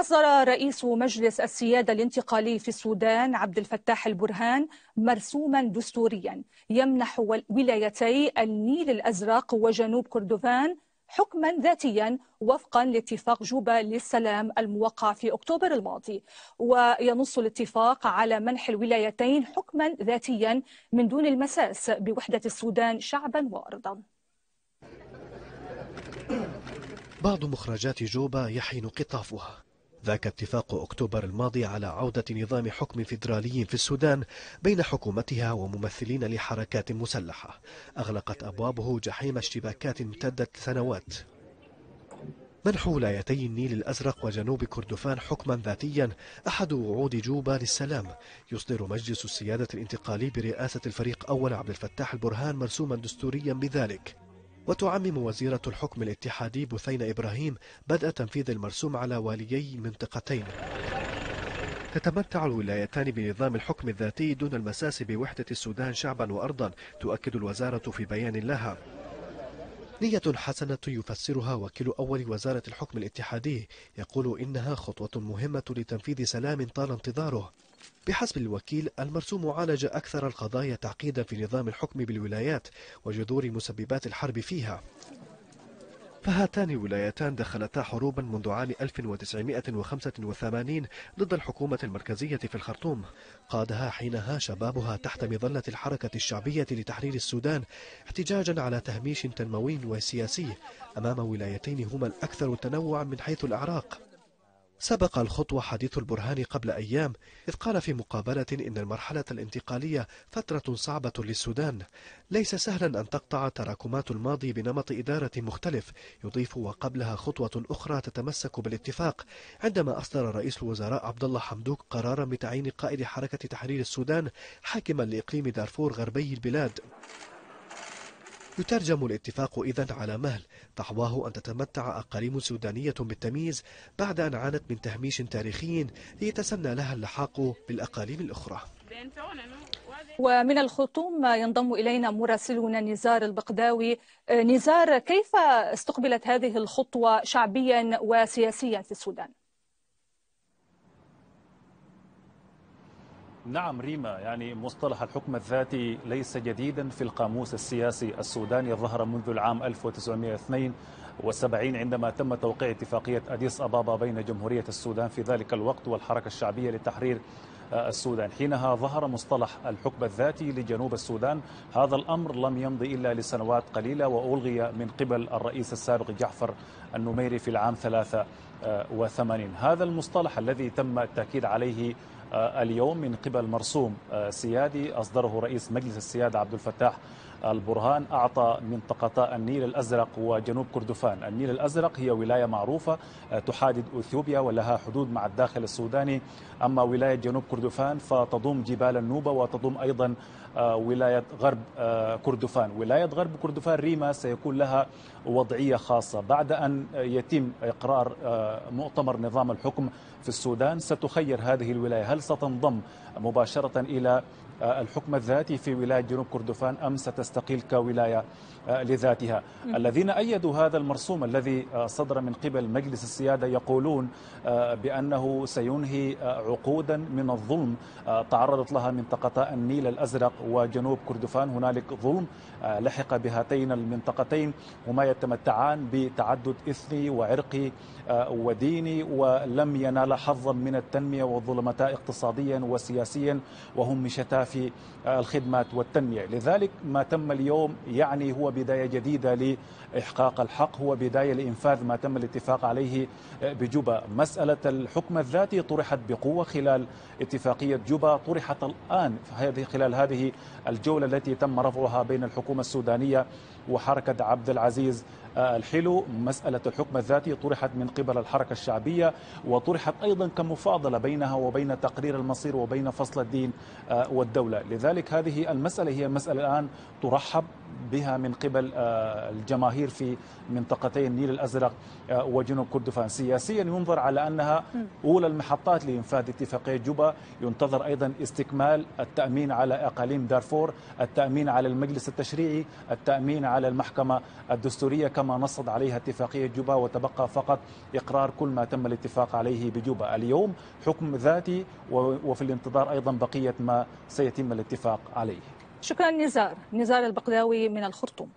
أصدر رئيس مجلس السيادة الانتقالي في السودان عبد الفتاح البرهان مرسوما دستوريا. يمنح ولايتي النيل الأزرق وجنوب كردفان حكما ذاتيا وفقا لاتفاق جوبا للسلام الموقع في أكتوبر الماضي. وينص الاتفاق على منح الولايتين حكما ذاتيا من دون المساس بوحدة السودان شعبا وأرضا. بعض مخرجات جوبا يحين قطافها. ذاك اتفاق أكتوبر الماضي على عودة نظام حكم فيدرالي في السودان بين حكومتها وممثلين لحركات مسلحة. أغلقت أبوابه جحيم اشتباكات امتدت سنوات. منح ولايتي النيل الأزرق وجنوب كردفان حكما ذاتيا أحد وعود جوبا للسلام. يصدر مجلس السيادة الانتقالي برئاسة الفريق أول عبد الفتاح البرهان مرسوما دستوريا بذلك. وتعمم وزيرة الحكم الاتحادي بثين إبراهيم بدء تنفيذ المرسوم على واليي المنطقتين تتمتع الولايتان بنظام الحكم الذاتي دون المساس بوحدة السودان شعبا وأرضا تؤكد الوزارة في بيان لها. نية حسنة يفسرها وكيل أول وزارة الحكم الاتحادي يقول إنها خطوة مهمة لتنفيذ سلام طال انتظاره. بحسب الوكيل المرسوم عالج أكثر القضايا تعقيدا في نظام الحكم بالولايات وجذور مسببات الحرب فيها. فهاتان الولايتان دخلتا حروبا منذ عام 1985 ضد الحكومة المركزية في الخرطوم. قادها حينها شبابها تحت مظلة الحركة الشعبية لتحرير السودان احتجاجا على تهميش تنموي وسياسي. أمام ولايتين هما الأكثر تنوعا من حيث الأعراق. سبق الخطوة حديث البرهان قبل أيام إذ قال في مقابلة إن المرحلة الانتقالية فترة صعبة للسودان. ليس سهلا أن تقطع تراكمات الماضي بنمط إدارة مختلف يضيف وقبلها خطوة أخرى تتمسك بالاتفاق. عندما أصدر رئيس الوزراء عبد الله حمدوك قرارا بتعيين قائد حركة تحرير السودان حاكما لإقليم دارفور غربي البلاد. يترجم الاتفاق إذن على مهل تحواه أن تتمتع أقاليم سودانية بالتمييز بعد أن عانت من تهميش تاريخي ليتسنى لها اللحاق بالأقاليم الأخرى ومن الخرطوم ينضم إلينا مراسلنا نزار البقداوي نزار كيف استقبلت هذه الخطوة شعبيا وسياسيا في السودان؟ نعم ريما يعني مصطلح الحكم الذاتي ليس جديدا في القاموس السياسي السوداني ظهر منذ العام 1972 عندما تم توقيع اتفاقية أديس أبابا بين جمهورية السودان في ذلك الوقت والحركة الشعبية لتحرير السودان. حينها ظهر مصطلح الحكم الذاتي لجنوب السودان. هذا الأمر لم يمضي إلا لسنوات قليلة وألغي من قبل الرئيس السابق جعفر النميري في العام 83 هذا المصطلح الذي تم التأكيد عليه اليوم من قبل مرسوم سيادي أصدره رئيس مجلس السيادة عبد الفتاح. البرهان أعطى منطقة النيل الأزرق وجنوب كردفان. النيل الأزرق هي ولاية معروفة تحادد أثيوبيا ولها حدود مع الداخل السوداني. أما ولاية جنوب كردفان فتضم جبال النوبة وتضم أيضا ولاية غرب كردفان. ولاية غرب كردفان ريما سيكون لها وضعية خاصة. بعد أن يتم إقرار مؤتمر نظام الحكم في السودان ستخير هذه الولاية. هل ستنضم مباشرة إلى الحكم الذاتي في ولاية جنوب كردفان أم ستستقيل كولاية لذاتها. الذين أيدوا هذا المرسوم الذي صدر من قبل مجلس السيادة يقولون بأنه سينهي عقودا من الظلم. تعرضت لها منطقة النيل الأزرق وجنوب كردفان. هنالك ظلم لحق بهاتين المنطقتين. وما يتمتعان بتعدد إثني وعرقي وديني ولم ينال حظا من التنمية والظلمتاء اقتصاديا وسياسيا وهم في الخدمات والتنمية. لذلك ما تم اليوم يعني هو بداية جديدة لإحقاق الحق هو بداية لإنفاذ ما تم الاتفاق عليه بجوبا. مسألة الحكم الذاتي طرحت بقوة خلال اتفاقية جوبا طرحت الآن خلال هذه الجولة التي تم رفعها بين الحكومة السودانية وحركة عبد العزيز الحلو مسألة الحكم الذاتي طرحت من قبل الحركة الشعبية وطرحت أيضا كمفاضلة بينها وبين تقرير المصير وبين فصل الدين والدولة. لذلك هذه المسألة هي مسألة الآن ترحب بها من قبل الجماهير في منطقتي النيل الأزرق وجنوب كردفان. سياسيا ينظر على أنها أولى المحطات لإنفاذ اتفاقية جوبا. ينتظر أيضا استكمال التأمين على أقاليم دارفور التأمين على المجلس التشريعي التأمين على المحكمة الدستورية كما نصت عليها اتفاقية جوبا وتبقى فقط إقرار كل ما تم الاتفاق عليه بجوبا. اليوم حكم ذاتي وفي الانتظار أيضا بقية ما سيتم الاتفاق عليه. شكرا نزار. نزار البقداوي من الخرطوم.